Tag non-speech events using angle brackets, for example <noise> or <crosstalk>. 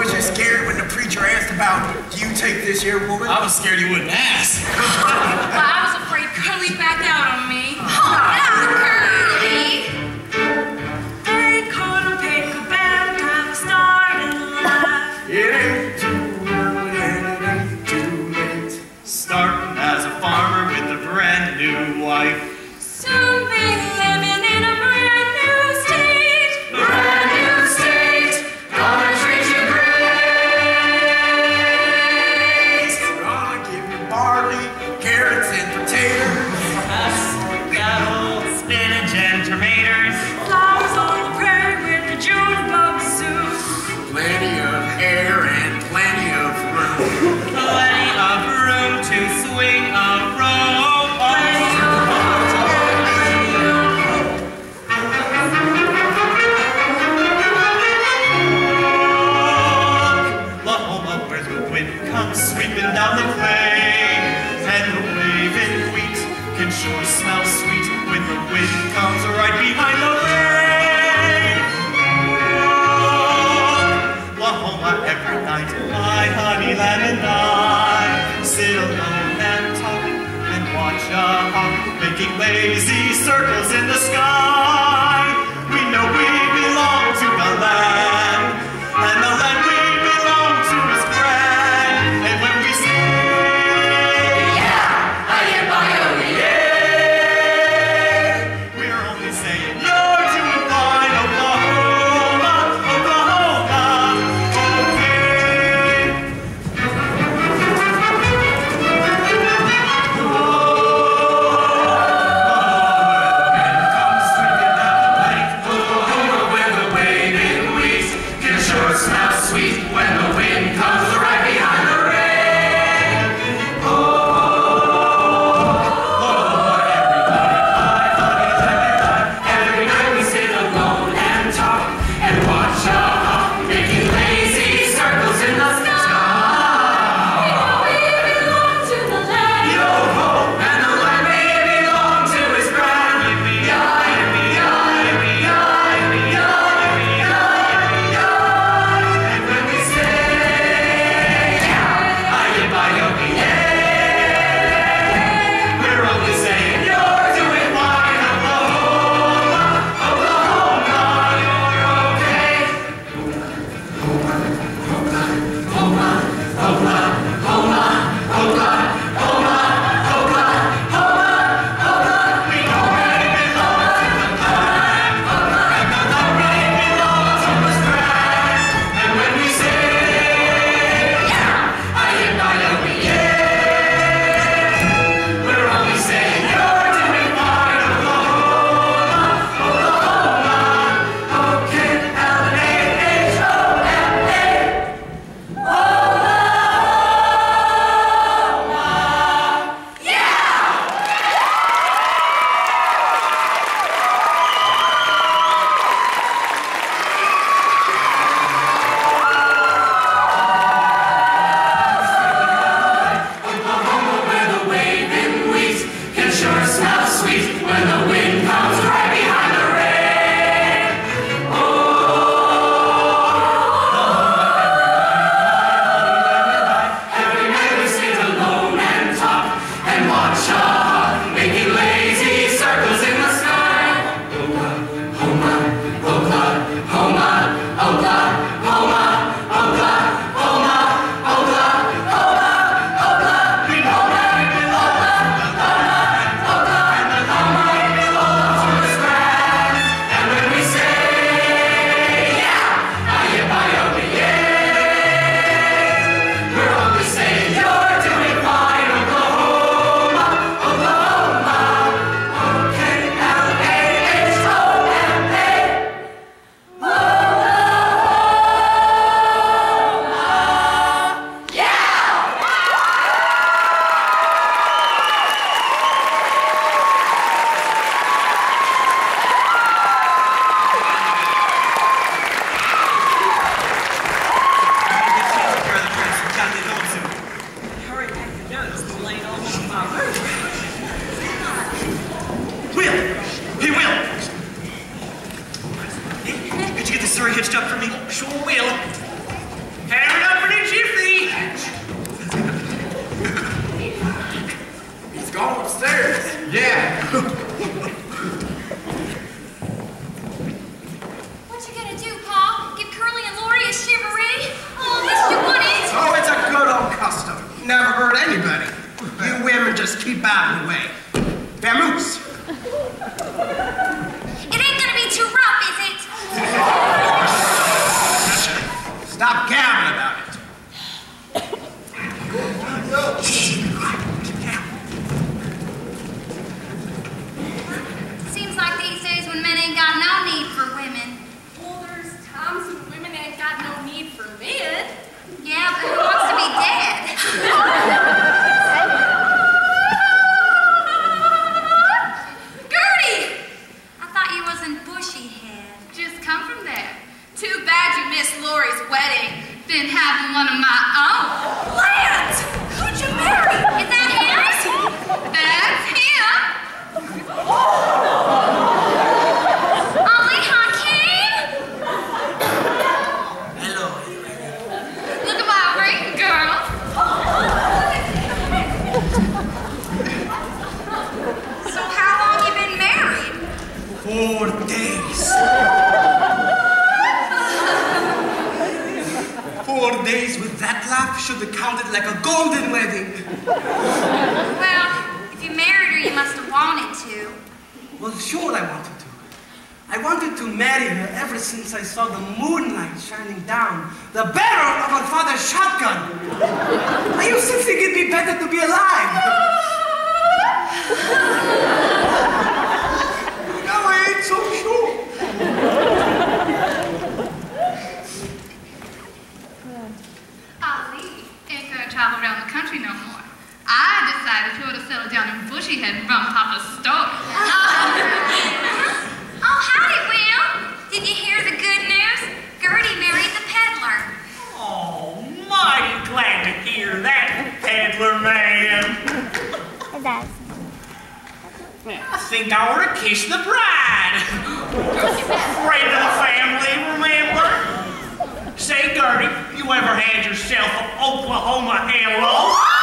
Was just scared when the preacher asked about, do you take this here woman? I was scared he wouldn't ask. <laughs> well, I was afraid Curly backed out on me. Oh, Curly! They caught a pick, a bad time, to start starving life. Yeah. sweeping down the plain. And the waving wheat can sure smell sweet when the wind comes right behind the rain. Oh, every night, my honey lamb and I. crazy. From the actual will. Tear it up in a jiffy. He's gone upstairs. Yeah. what you gonna do, Pa? Give Curly and Laurey a shivaree? Oh, this you wouldn't. Oh, it's a good old custom. Never hurt anybody. You women just keep out of the way. Stop gabbling about it. Seems like these days when men ain't got no need for women. Well, there's times when women ain't got no need for men. Yeah, but who wants to be dead? Gertie! I thought you was in Bushy Head. Just come from there. Too bad you missed Laurey's wedding. Been having one of my counted like a golden wedding. Well, if you married her, you must have wanted to. Well, sure I wanted to. I wanted to marry her ever since I saw the moonlight shining down the barrel of her father's shotgun. I used to think it'd be better to be alive. now I ain't so sure. Ali ain't gonna travel around the country no more. I decided you ought to settle down in Bushy Head and run Papa's store. Oh, howdy, Will. Did you hear the good news? Gertie married the peddler. Oh, mighty glad to hear that, peddler man. I think I ought to kiss the bride. Friend of the family, remember? Say, Gertie, you ever had yourself an Oklahoma hello?